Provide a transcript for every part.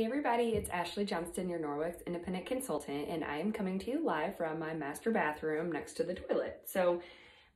Hey everybody, it's Ashley Johnston, your Norwex independent consultant, and I am coming to you live from my master bathroom next to the toilet. So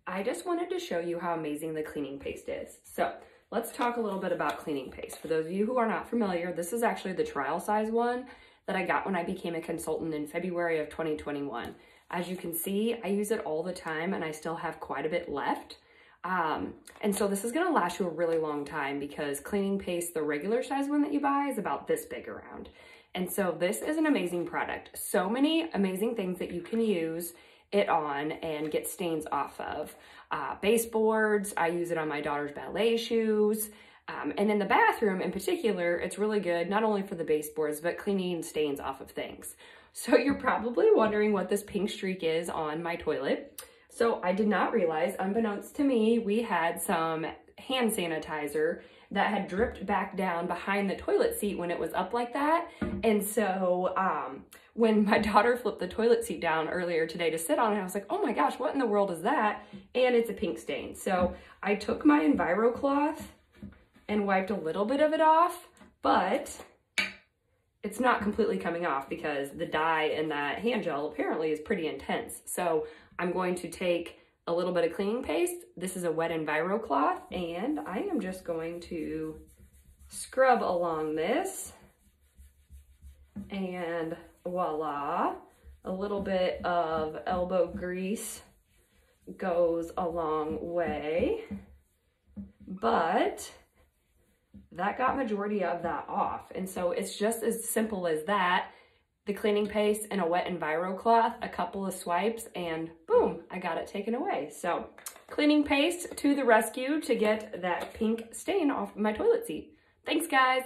I just wanted to show you how amazing the cleaning paste is. So let's talk a little bit about cleaning paste. For those of you who are not familiar, this is actually the trial size one that I got when I became a consultant in February of 2021. As you can see, I use it all the time and I still have quite a bit left. Um, and so this is gonna last you a really long time because cleaning paste, the regular size one that you buy is about this big around. And so this is an amazing product. So many amazing things that you can use it on and get stains off of. Uh, baseboards, I use it on my daughter's ballet shoes. Um, and in the bathroom in particular, it's really good, not only for the baseboards, but cleaning stains off of things. So you're probably wondering what this pink streak is on my toilet. So I did not realize, unbeknownst to me, we had some hand sanitizer that had dripped back down behind the toilet seat when it was up like that. And so um, when my daughter flipped the toilet seat down earlier today to sit on it, I was like, oh my gosh, what in the world is that? And it's a pink stain. So I took my Enviro cloth and wiped a little bit of it off, but it's not completely coming off because the dye in that hand gel apparently is pretty intense. So I'm going to take a little bit of cleaning paste. This is a wet Enviro cloth and I am just going to scrub along this and voila, a little bit of elbow grease goes a long way, but that got majority of that off. And so it's just as simple as that. The cleaning paste and a wet Enviro cloth, a couple of swipes, and boom, I got it taken away. So cleaning paste to the rescue to get that pink stain off my toilet seat. Thanks, guys.